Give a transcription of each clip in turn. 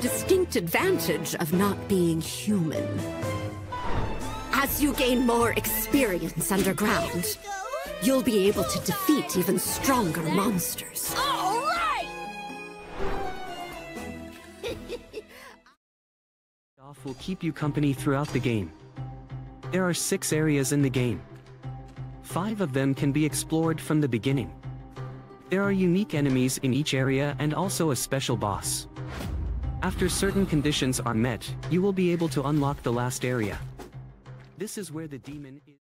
distinct advantage of not being human. As you gain more experience underground, you'll be able to defeat even stronger monsters. All right! Off will keep you company throughout the game. There are six areas in the game. Five of them can be explored from the beginning. There are unique enemies in each area and also a special boss. After certain conditions are met, you will be able to unlock the last area. This is where the demon is.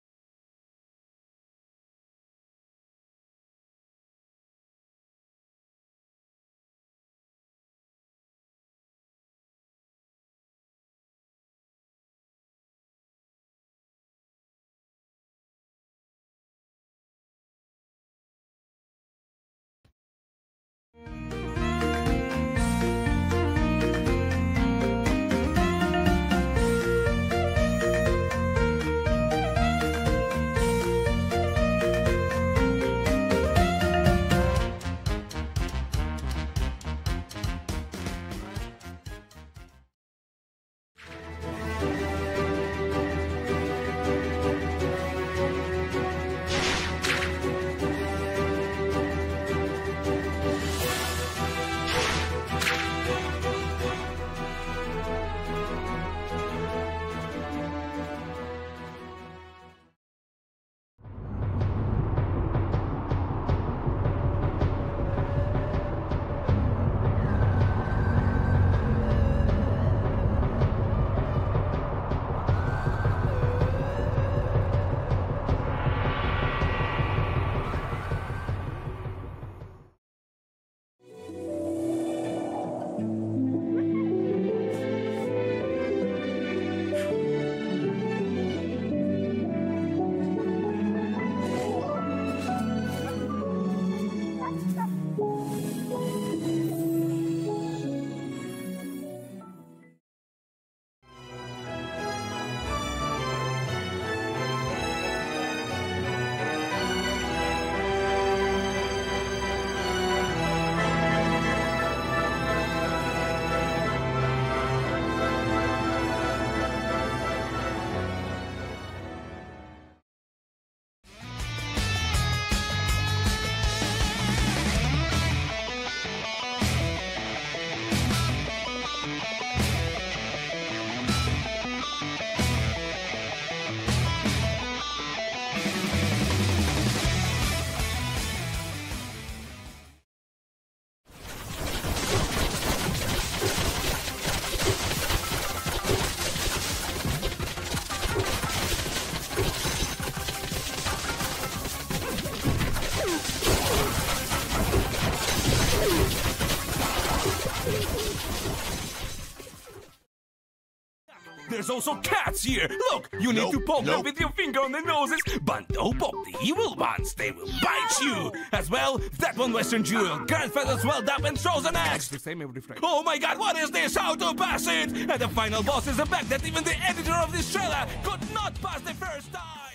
Also cats here. Look, you need Nope, to poke them with your finger on their noses, but don't poke the evil ones. They will bite you. As well, that one Western jewel, grandfather's well up and throws an axe. the same every Friday. Oh my god, what is this? How to pass it? And the final boss is a bag that even the editor of this trailer could not pass the first time.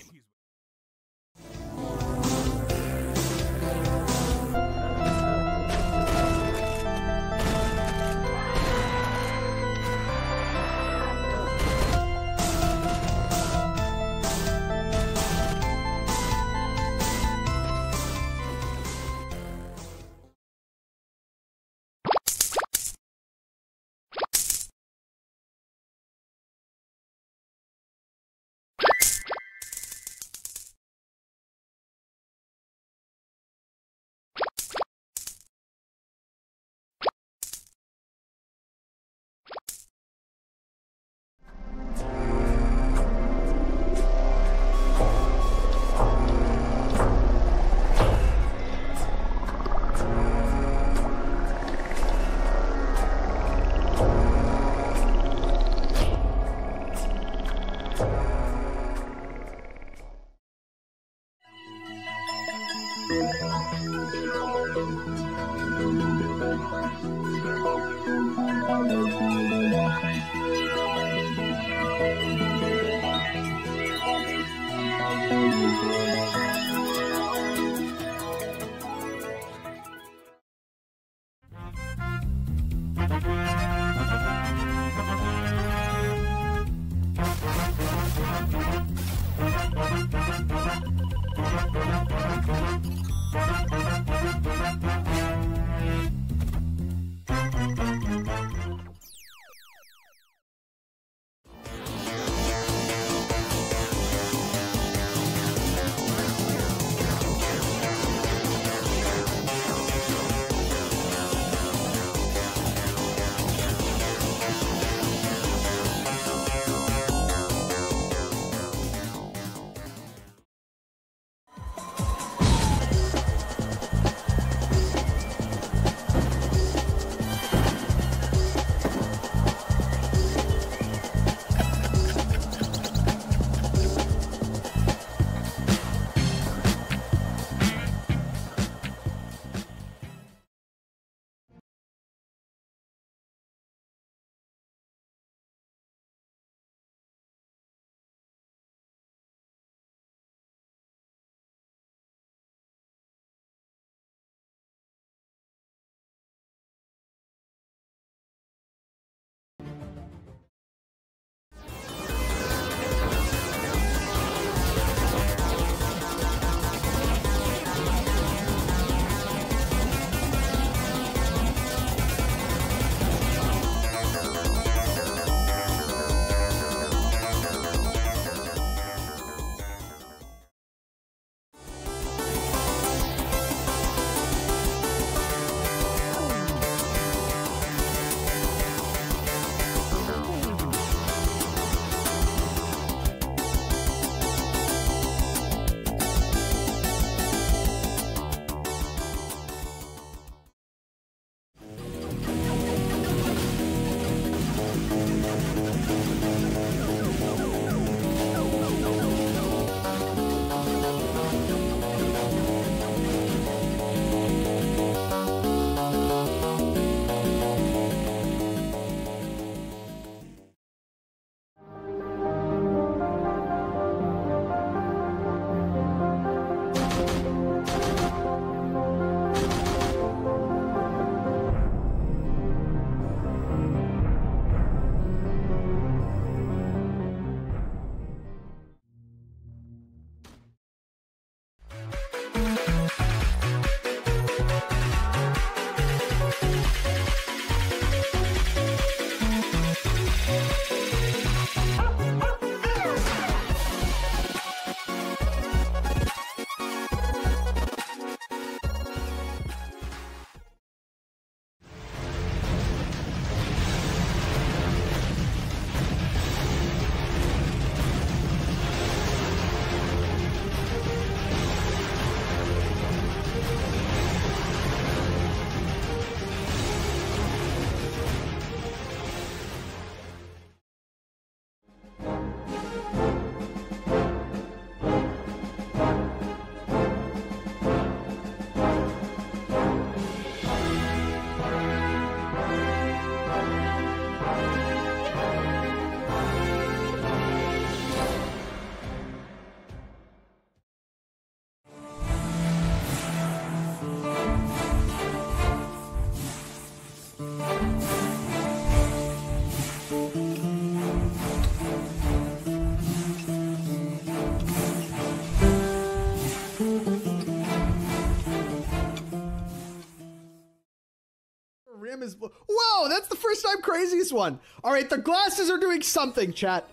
First time craziest one. All right, the glasses are doing something, chat.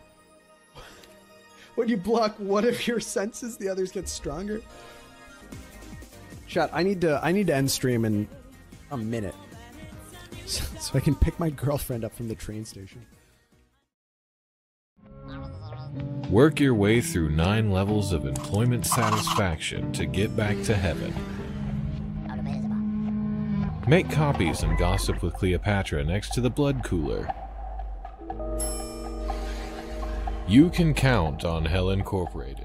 When you block one of your senses, the others get stronger. Chat, I need to I need to end stream in a minute. So, so I can pick my girlfriend up from the train station. Work your way through nine levels of employment satisfaction to get back to heaven. Make copies and gossip with Cleopatra next to the blood cooler. You can count on Hell Incorporated.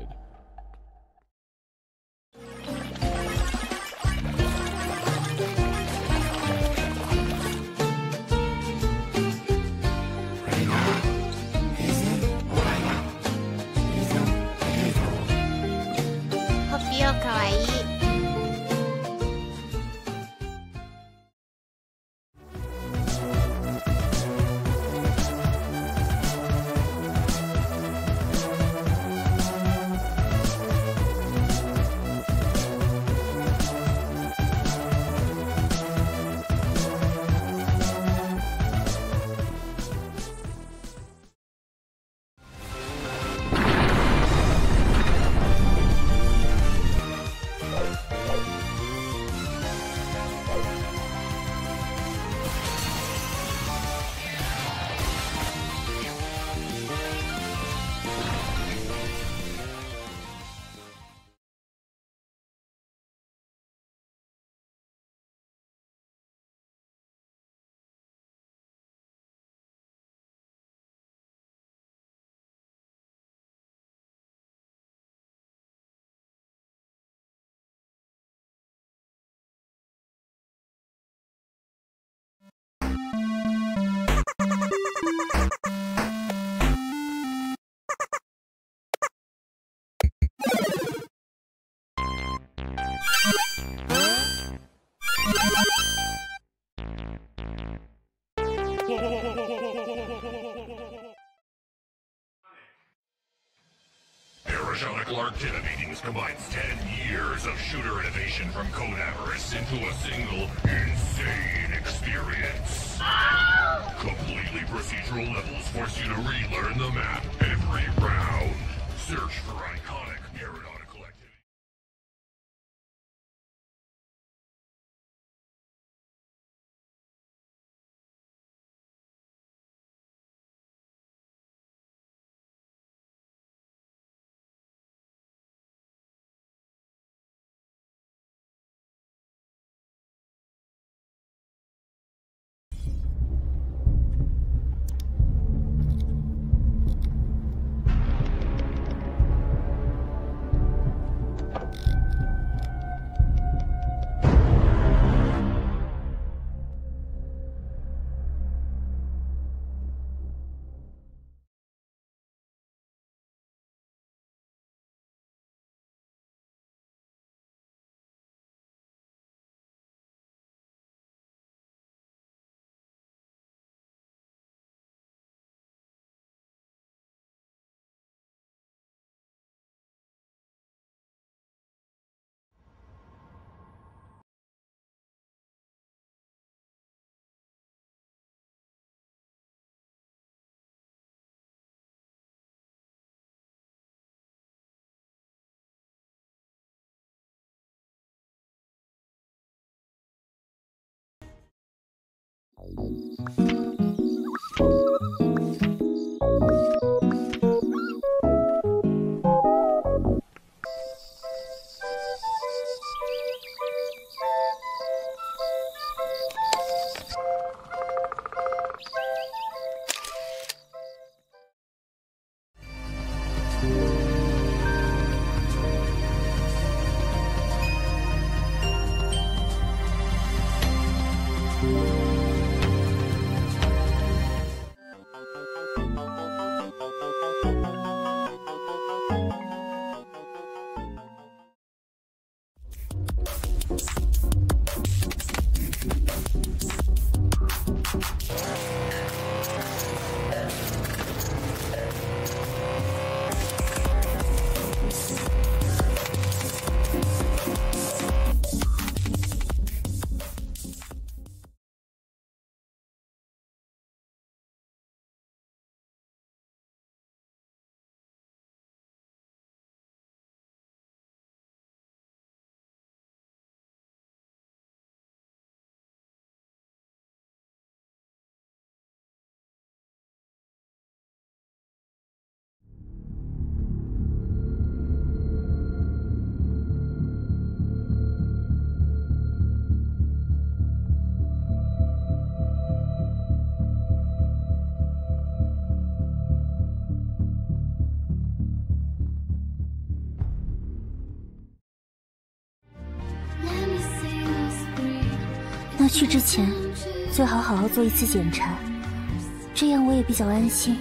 Biological Activities combines 10 years of shooter innovation from Code Avarice into a single insane experience. Completely procedural levels force you to relearn the map every round. Search for iconic aeronautical breathe. 那去之前，最好好好做一次检查，这样我也比较安心。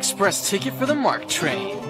Express ticket for the Mark train.